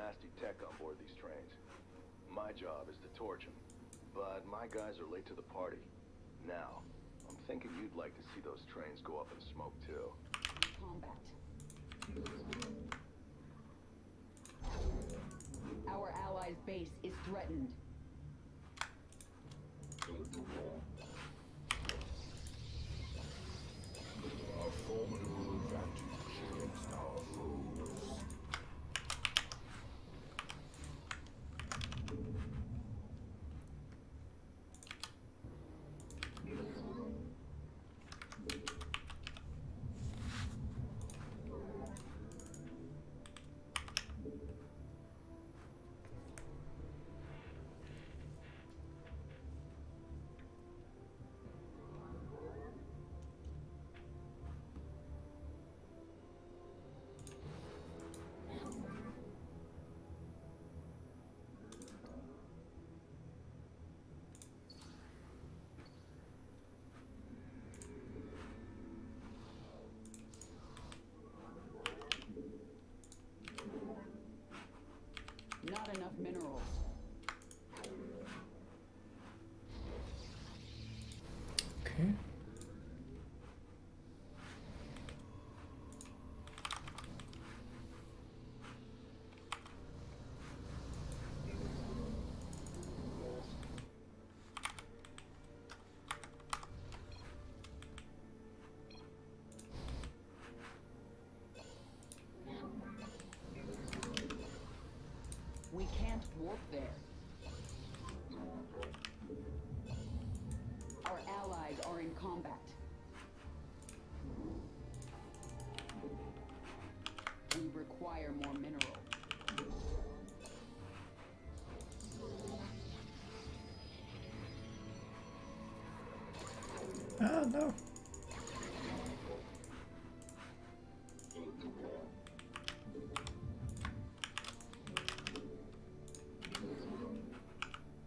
nasty tech on board these trains. My job is to torch them. But my guys are late to the party. Now, I'm thinking you'd like to see those trains go up in smoke too. Combat. Our allies' base is threatened. A formidable there. Our allies are in combat. We require more mineral. Ah, no.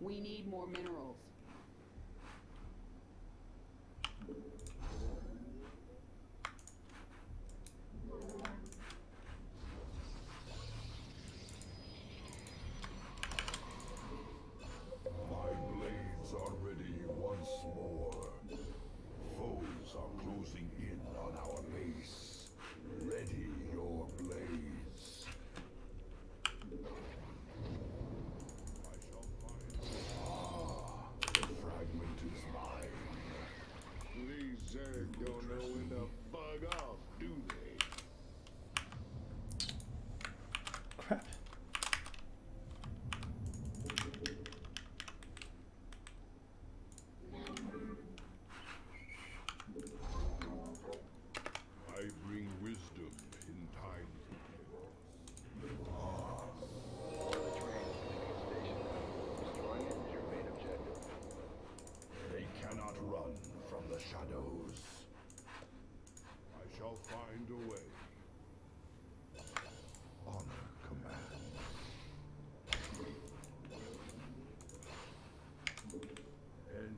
We need more minerals. My blades are ready once more. Foes are closing in on our base. Ready your blades. I shall find. Ah, the fragment is mine. These Zerg don't know when to bug off, do they? Crap. I bring wisdom in times of All the trains leaving a station. Destroying it is your main objective. They cannot run from the shadows. I shall find a way. Honor command. En.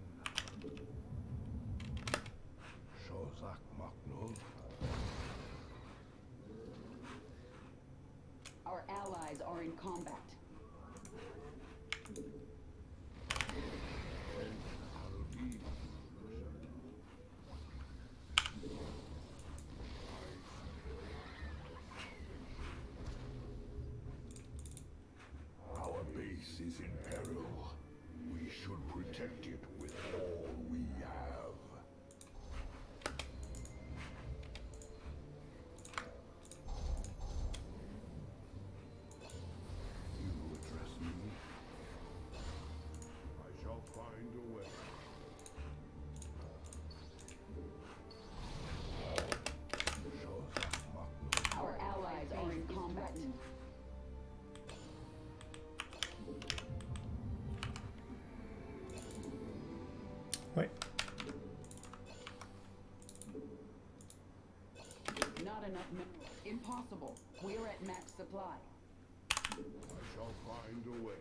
Shozak Maknul. Our allies are in combat. Alvi. Our base is in peril. We should protect it Wait. Not enough mineral. Impossible. We're at max supply. I shall find a way.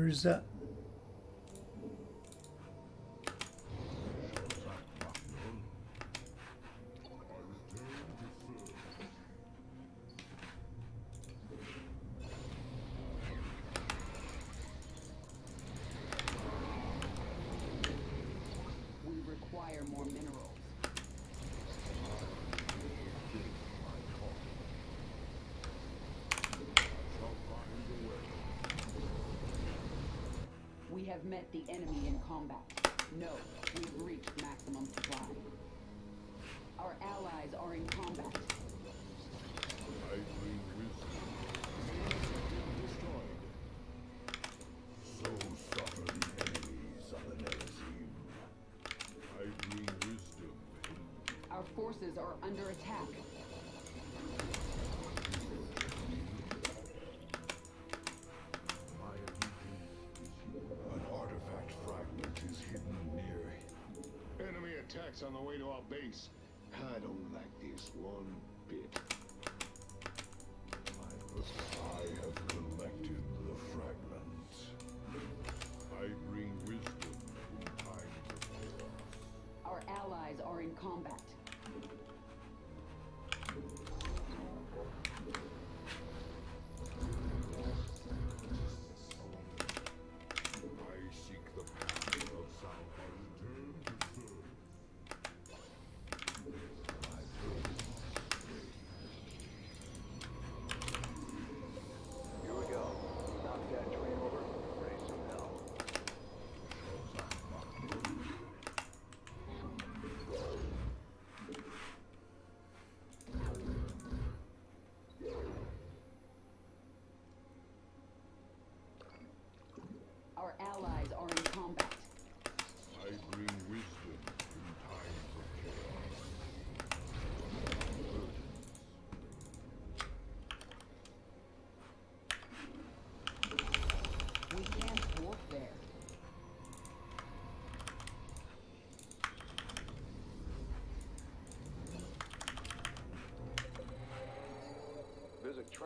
Where's that? We require more minerals. We have met the enemy in combat. No, we've reached maximum supply. Our allies are in combat. Our forces are under attack. Enemy on the way to our base. I don't like this one bit. I have collected the fragment. I bring wisdom in times of chaos. Our allies are in combat.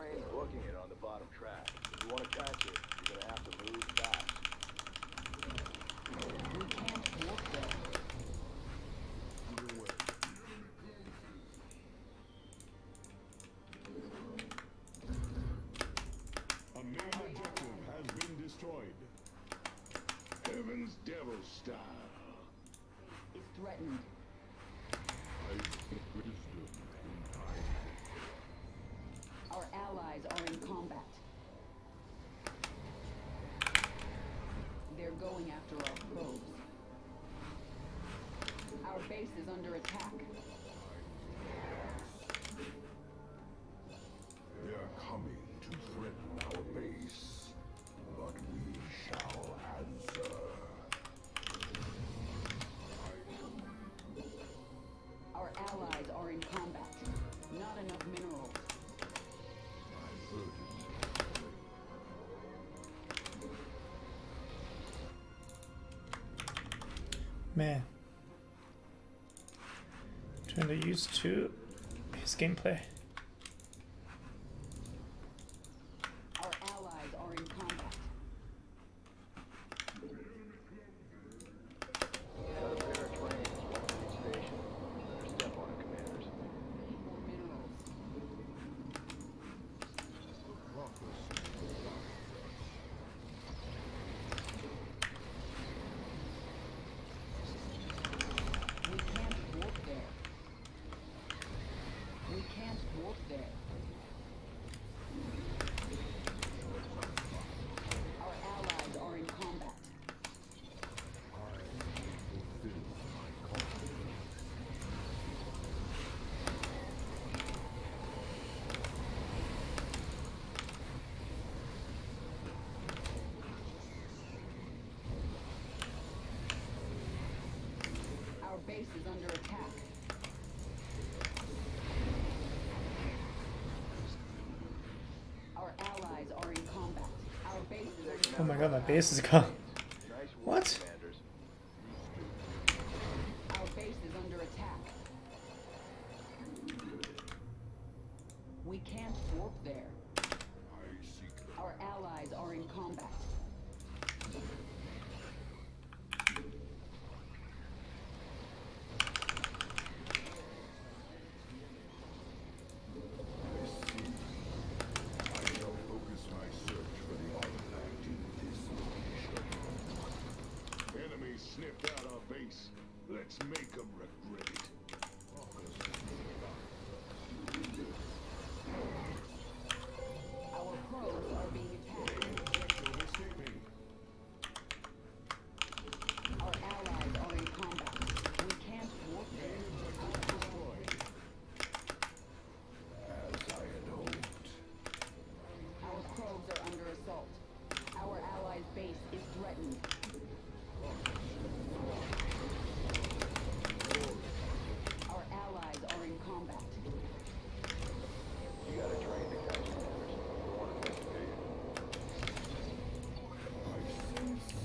A booking it on the bottom track. If you want to catch it, you're gonna have to move fast. We can't walk there. Either way. A main objective has been destroyed. Heaven's Devil style. It's threatened. I seek wisdom in times of Our allies are in combat. They're going after our probes. Our base is under attack. Trying to use to his gameplay. Our allies are in combat. Got a pair of trains, one at each station. Better step on it, commanders. More minerals. We can't walk there. We can't walk there. Our allies are in combat. Our base is under attack. Our allies are in combat. Our base is under Oh my god, my base is gone.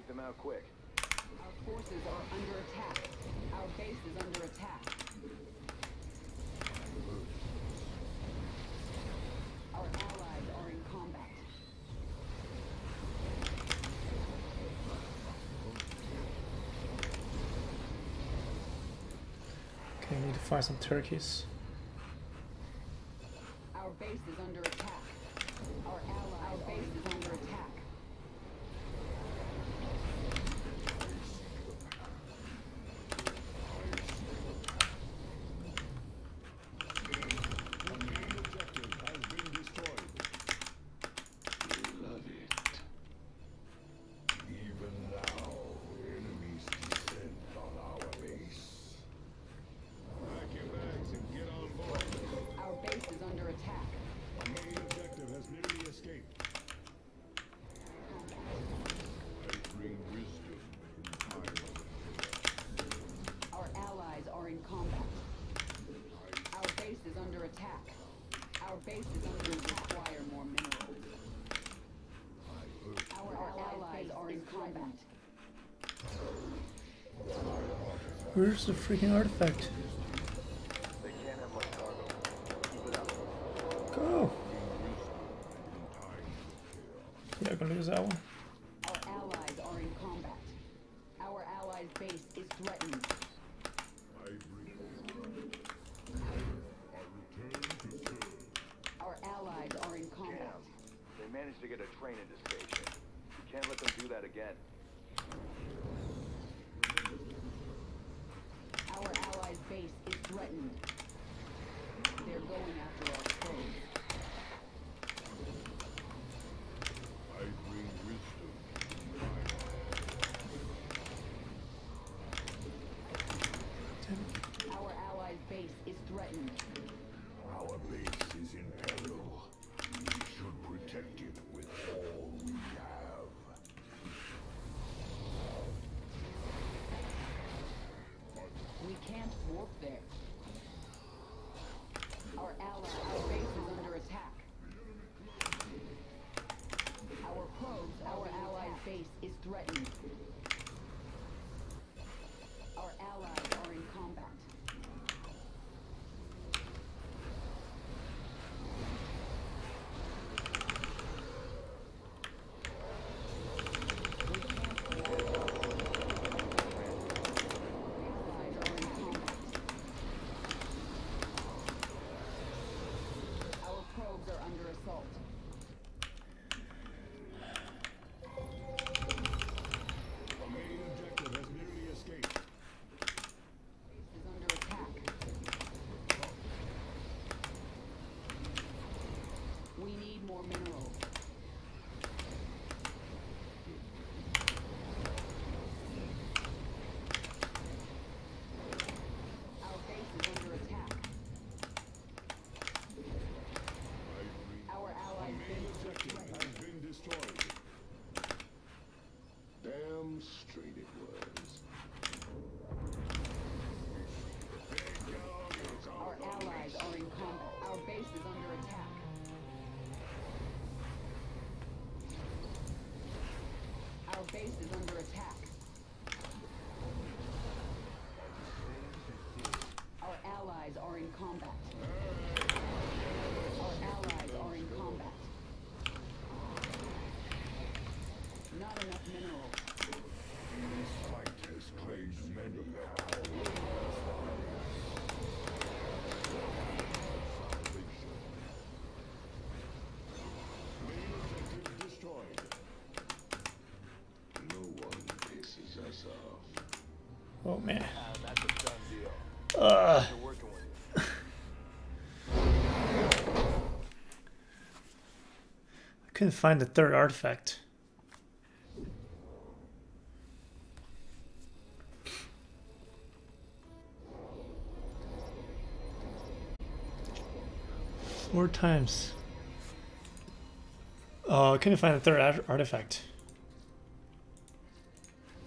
take them out quick. Our forces are under attack. Our base is under attack. Our allies are in combat. Okay, I need to find some turkeys. base will require more minerals. Our allies are in combat. Where's the freaking artifact? train into station. You can't let them do that again. Our allies' base is threatened. They're going after our foes. can't warp there. Our allies' base is under attack. Our probes, our allies' base is threatened. Our allies are in combat. Oh man. Uh. I couldn't find the third artifact. Four times. Oh, I couldn't find the third artifact.